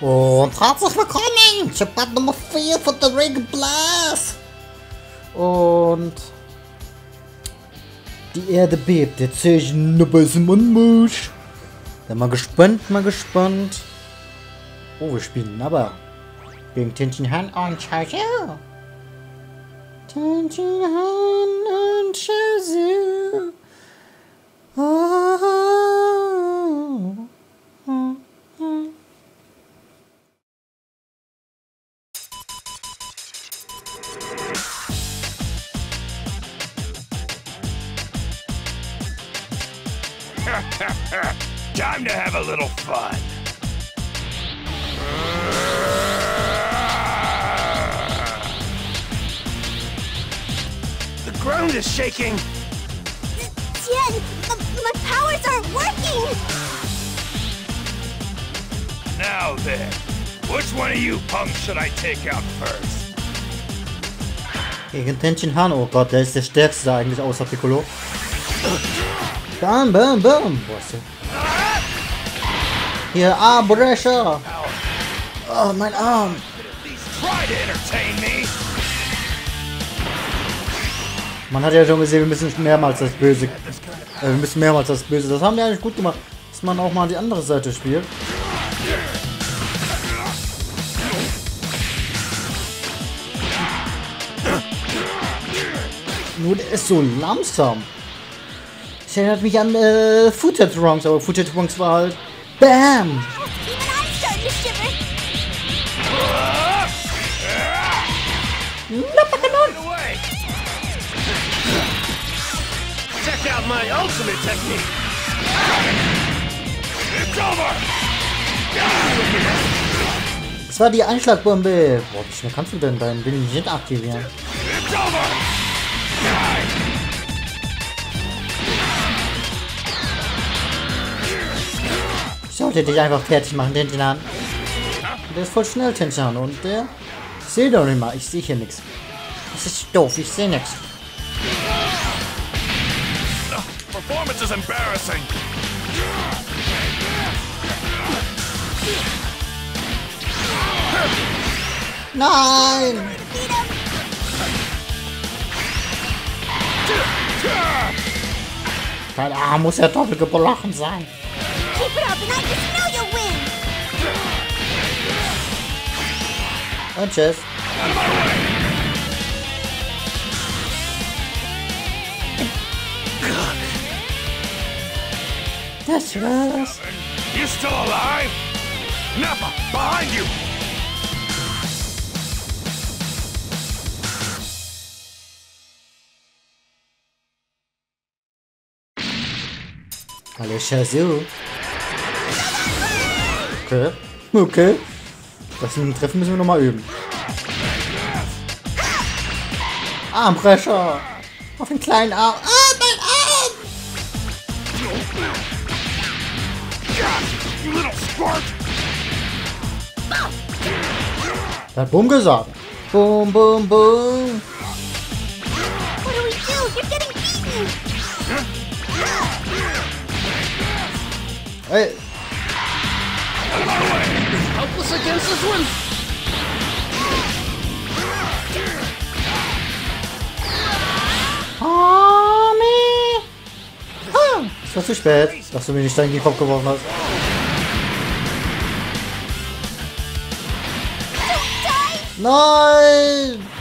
Und herzlich willkommen zu Part Nummer 4 von The Ring Blast. Und die Erde bebt, der Zeichen nur bei diesem Unmusch. Bin mal gespannt, mal gespannt. Oh, wir spielen aber gegen Tintin Han und Shazoo. Tintin Han und Shazoo. Oh. oh, Time to have a little fun. The ground is shaking. Tien, my powers aren't working! Now then, which one of you punks should I take out first? Gegen Tenshin Han, oh Gott, der ist der stärkste eigentlich außer Piccolo. Bam, bam, bam. Boah. Hier, Armbrecher. Oh, mein Arm. Man hat ja schon gesehen, wir müssen mehrmals das Böse. Äh, wir müssen mehrmals das Böse. Das haben wir eigentlich gut gemacht, dass man auch mal die andere Seite spielt. Nur der ist so langsam. Das erinnert mich an äh, Footed Throngs, aber Footed Throngs war halt BAM! Check out my ultimate technique. It's over. Das war die Einschlagbombe. Boah, wie schnell kannst du denn deinen Willen nicht aktivieren? It's over. Sollte dich einfach fertig machen, Tintinan. Der ist voll schnell, Tintinan. Und der... Ich sehe doch nicht mal. Ich sehe hier nichts. Das ist doof. Ich sehe nichts. Performance is embarrassing. Nein! Dein Arm muss ja doppelt gebrochen sein. Keep it up and I just know you'll win! Und tschüss. Das war's. You still alive? Nappa, behind you. Hallo Shazoo. Okay. Okay. Das Treffen müssen wir nochmal üben. Armbrecher. Auf den kleinen Arm. Ah, mein Arm! Der hat Bumm gesagt. What do we do? You're getting beaten! Ey, Helpless against this one. Army. Ah, es war zu spät, dass du mir den Stein in den Kopf geworfen hast. Nein!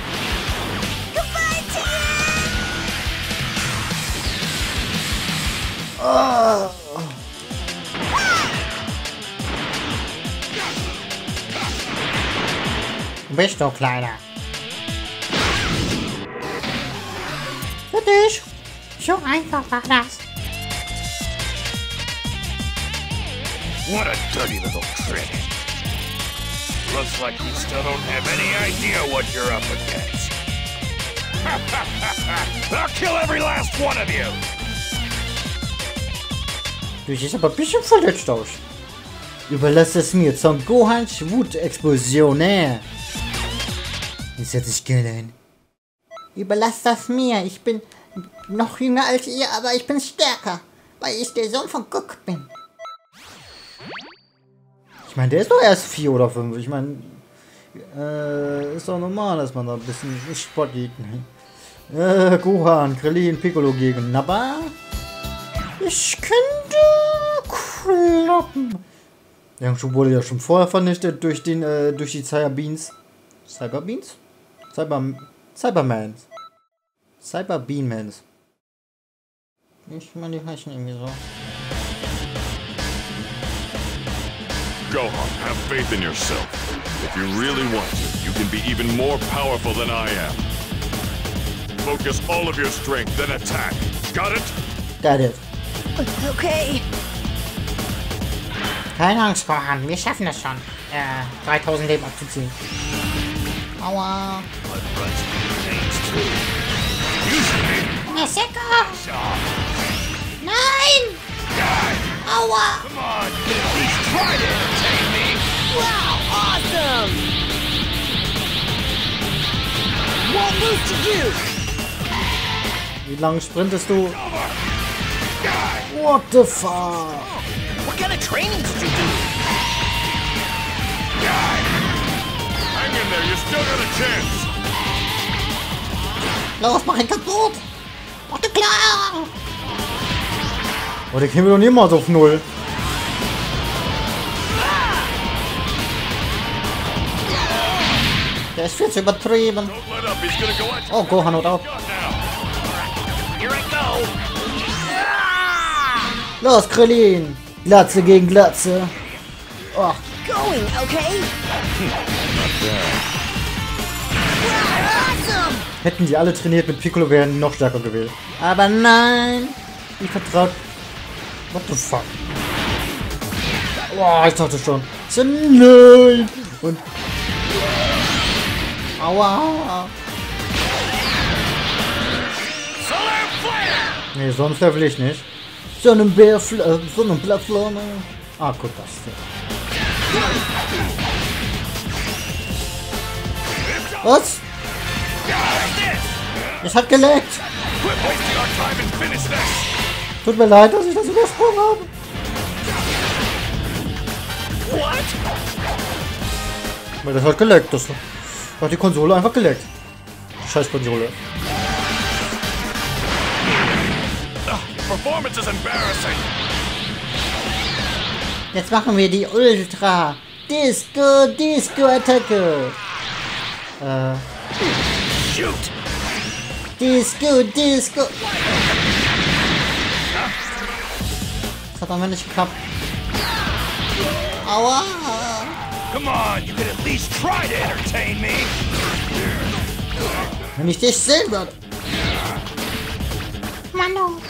Bist doch kleiner. Für dich. So einfach war das. What a dirty little trick. Looks like you still don't have any idea what you're up against. I'll kill every last one of you. Du siehst aber ein bisschen verletzt aus. Überlass es mir, Son Gohans Wutexplosionär. Jetzt setz ich gerne hin. Überlass das mir. Ich bin noch jünger als ihr, aber ich bin stärker, weil ich der Sohn von Guck bin. Ich meine, der ist doch erst vier oder fünf. Ich meine, äh, ist doch normal, dass man da ein bisschen Sport geht. Äh, Gohan, Krillin, Piccolo gegen Aber Ich könnte klappen. Yangshu wurde ja schon vorher vernichtet durch den, äh, durch die Cyberbeans. Cyberbeans? Cyber, Cybermans. Cyberbeanmans. Ich meine, die heißen irgendwie so. Gohan, have faith in yourself. If you really want to, you can be even more powerful than I am. Focus all of your strength, then attack. Got it? Got it. Okay. Keine Angst, Gohan. Wir schaffen das schon. Äh, 3000 Leben abzuziehen. Aua. Maseka! Nein! Aua! come on, at least try to entertain me. Wow, awesome! Won't lose to you! Wie lange sprintest du? What the fuck? What kind of training did you do? Hang in there, you still got a chance. Los, mach ihn kaputt! Warte klar! Oh, der käme doch niemals auf Null. Der ist viel zu übertrieben. Oh, Gohan haut auf. Los, Krillin! Glatze gegen Glatze. Oh, Going, okay? hätten die alle trainiert mit Piccolo, wären die noch stärker gewesen. Aber nein! Ich vertraut. What the fuck? Boah, ich dachte schon. So, nein! Und. Aua! Nee, sonst will ich nicht. Sonnenbär, Fl äh, Sonnenblattflamme. Ah, guck das. Was? Es hat geleckt. Tut mir leid, dass ich das übersprungen habe. Weil das hat geleckt. Das hat die Konsole einfach geleckt. Scheiß Konsole. Performance is embarrassing. Jetzt machen wir die Ultra Disco Disco Attacke. Äh, Shoot! Disco Disco. Das hat aber nicht geklappt. Aua. Come on, you can at least try to entertain me. Wenn ich dich sehen würde. Mano!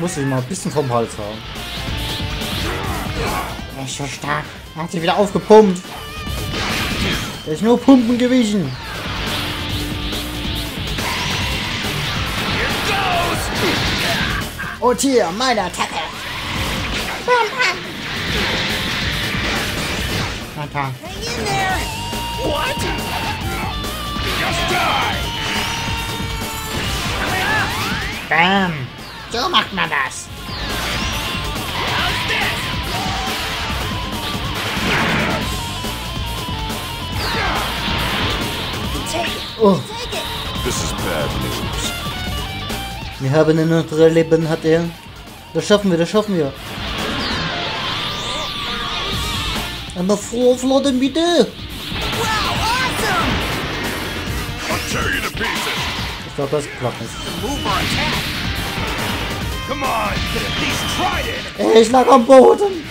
Muss dich mal ein bisschen vom Hals haben. Er ist so stark. Er hat sich wieder aufgepumpt. Er ist nur Pumpen gewesen. Und hier, meine Attacke. Alter. There! What? Just die! Bam. So macht man das. Oh, Take it! This is bad news. wir haben ein anderes Leben, hat er. Das schaffen wir, das schaffen wir. Aber froh, Flotte, bitte. Wow, awesome! I'll tear you to pieces. Ich glaube, das klappt nicht. Ich lag am Boden.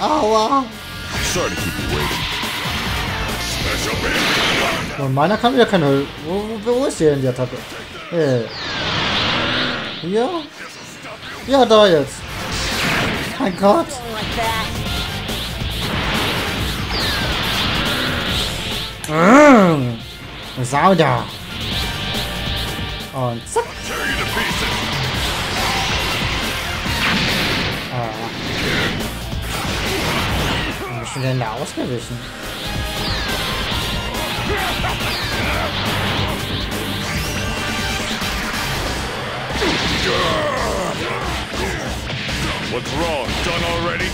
Aua. Sorry to keep you waiting. Special beam. Und meiner kann wieder keine. Wo, wo, wo ist der denn die Attacke? Äh. Hier? Ja, da jetzt. Mein Gott. Mmh. Sauda. Und zack. Ah. Wie bist du denn da ausgewichen? What's wrong? Done already?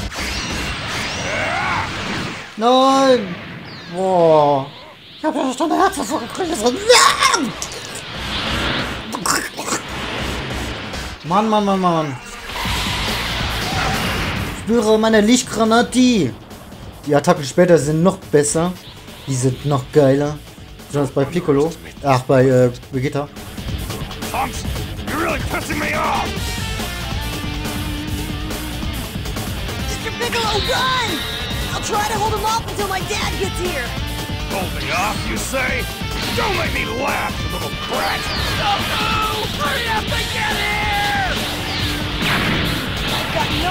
Nein! Boah! Ich hab ja schon eine Herzinfarkt gekriegt, das ist ein Mann, Mann, Mann, Mann. Spüre meine Lichtgranate. Die Attacken später sind noch besser. Die sind noch geiler. Besonders bei Piccolo. Ach, bei äh, Vegeta. Piccolo, run! I'll try to hold him off until my dad gets here. Hold me off, you say? Don't make me laugh, you little brat! Oh no! Hurry up and get here!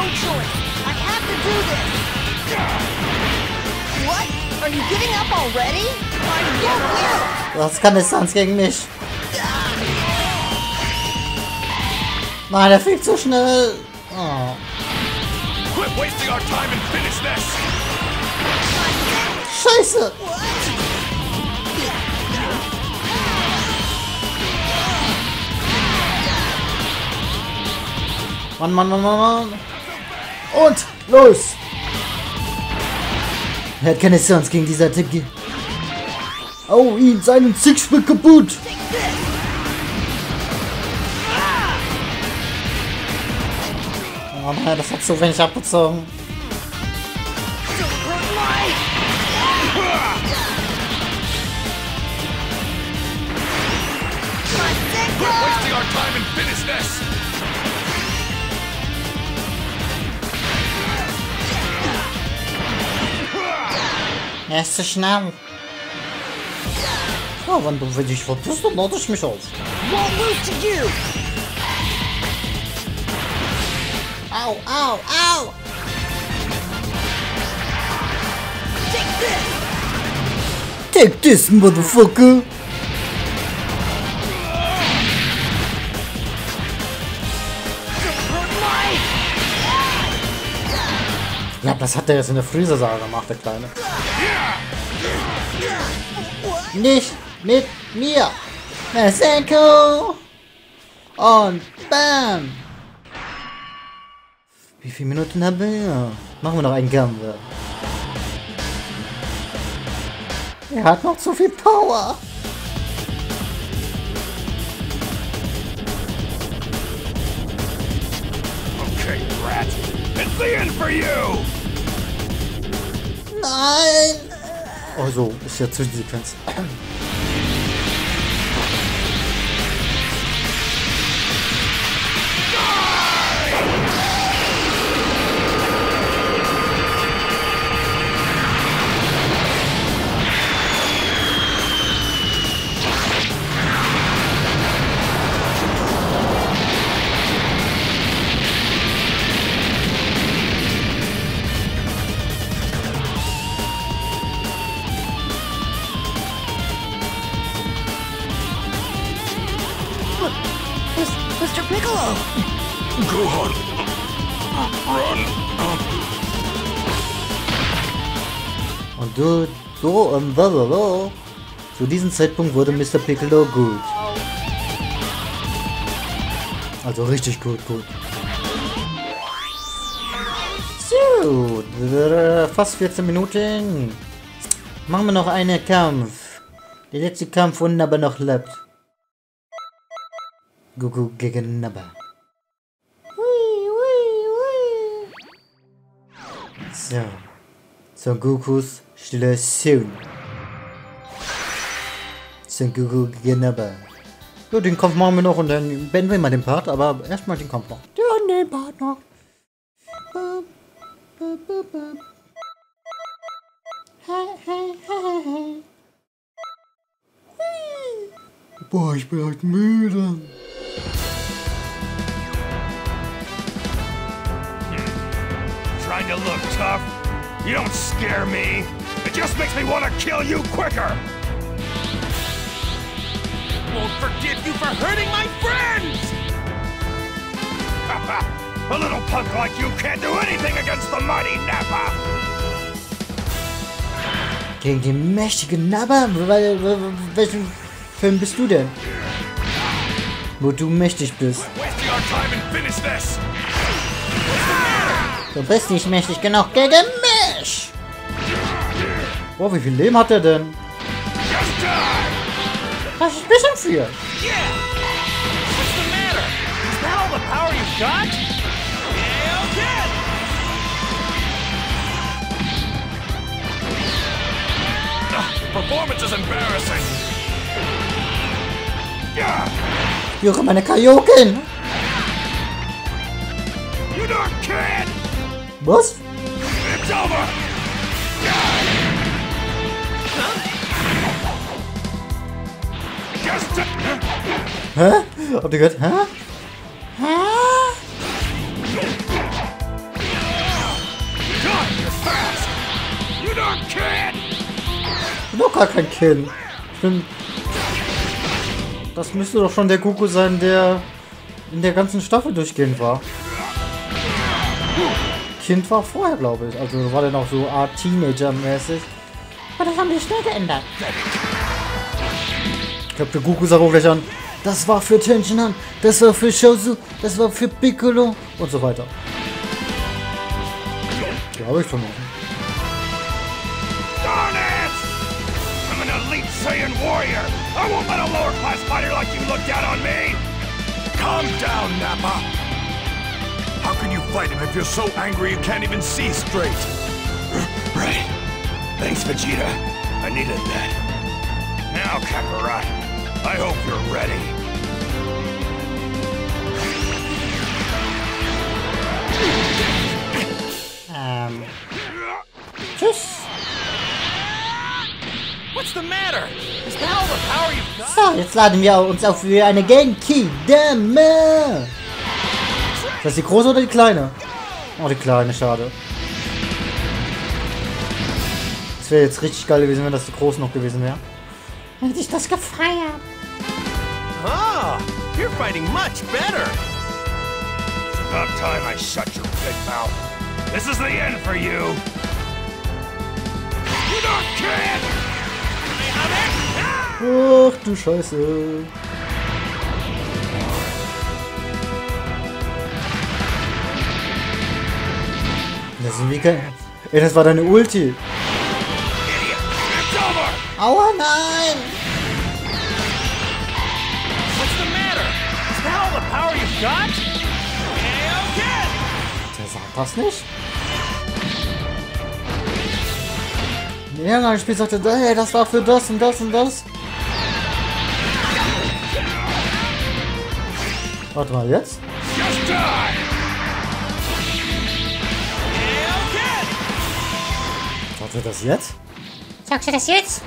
No choice. I have to do this. What? Are you giving up already? I never will. Was kann Distanz gegen mich? Nein, der fliegt zu schnell. Oh. Quit wasting our time and finish this! Scheiße. Mann, Mann, Mann, Mann, Mann. Und los. Er hat keine Chance gegen diese Attacke. Au ihn seinen Sixpack kaputt. Oh nein, das hat so wenig abgezogen. Senko! Wasting our time and finish this! Er ist zu schnell. Oh, wenn du für dich verpisst, dann lade ich mich auf. Won't lose to you! Au, au, au. Take this! Take this, motherfucker. Das hat er jetzt in der Friese-Saga gemacht, der Kleine. Nicht mit mir. Masenko. Und bam. Wie viele Minuten haben wir? Machen wir noch einen Kampf. Er hat noch zu viel Power. Okay, rat. It's the end for you! Nein. Oh so, ist ja Zwischensequenz. Und blablabla. Zu diesem Zeitpunkt wurde Mr. Piccolo gut. Also richtig gut, gut. So, fast 14 Minuten. Machen wir noch einen Kampf. Der letzte Kampf, wo Nabba noch lebt. Goku gegen Nabba. So. Son Gokus stille Sohn. Son Goku gegen Nabba. Ja, den Kampf machen wir noch und dann beenden wir mal den Part, aber erstmal den Kampf noch. Ja, den Part noch. Boah, ich bin halt müde. Trying to look tough? You don't scare me. It just makes me want to kill you quicker. Won't forgive you for hurting my friends. A little punk like you can't do anything against the mighty Nappa. Gegen den mächtigen Nabba? Wel- wel- Welchen Film bist du denn? Wo du mächtig bist. Wasting our time and finish this. Du bist nicht mächtig genug gegen mich! Boah, wie viel Leben hat er denn? Das ist ein bisschen viel. Yeah! What's the matter? Is that Hä? Habt ihr gehört? Hä? Hä? Ich bin doch gar kein Kind. Ich bin... Das müsste doch schon der Goku sein, der in der ganzen Staffel durchgehend war. Kind war vorher, glaube ich. Also war der noch so Art Teenager-mäßig. Aber das haben die schnell geändert. Der Goku sagt auch gleich an, das war für Tenshinhan, das war für Shozu, das war für Piccolo und so weiter. Glaube ich schon noch. Darn it! I'm an elite Saiyan warrior! I won't let a lower class fighter like you look down on me! Calm down, Nappa! How can you fight him if you're so angry you can't even see straight? Right. Thanks, Vegeta. I needed that. Now, Kakarot, I hope you're ready. Ähm. Tschüss. What's the matter? Is that all the power you've got? So, jetzt laden wir uns auf für eine Genki-Dämme. Ist das die große oder die kleine? Oh, die kleine, schade. Das wäre jetzt richtig geil gewesen, wenn das die große noch gewesen wäre. Hätte ich das gefeiert. You're fighting much better. It's About time I shut your big mouth. This is the end for you. You don't kid! Ach du Scheiße. Das sind wie kein... Ey, das war deine Ulti. Idiot! Aua, nein! Power you've got? Yeah, okay! Der sagt das nicht. In irgendeinem Spiel sagte er, hey, das war für das und das und das. Warte mal, jetzt? Just die! Yeah, okay! Sagt er das jetzt? Sagst du das jetzt?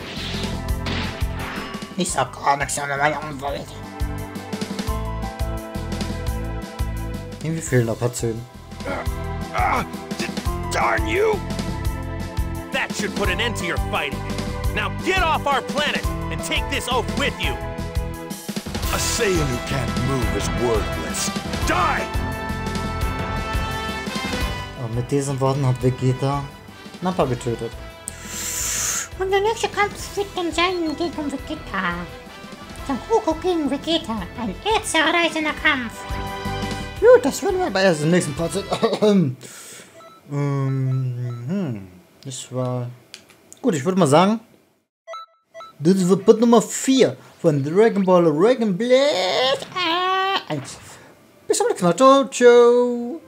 Ich sag gar nichts an meiner Umwelt. Irgendwie fehlen ein paar Zähne. Ah, d- darn you! That should put an end to your fighting. Now get off our planet and take this oath with you. A Saiyan who can't move is worthless. Die! Und mit diesen Worten hat Vegeta Nappa getötet. Und der nächste Kampf wird dann sein gegen Vegeta. Son Goku gegen Vegeta. Ein erzerreißender Kampf. Gut, das werden wir aber erst im nächsten Part sehen. ähm, hm, das war... Gut, ich würde mal sagen, das war Part Nummer 4 von Dragon Ball Dragon Blade 1. Bis zum nächsten Mal. Ciao, ciao.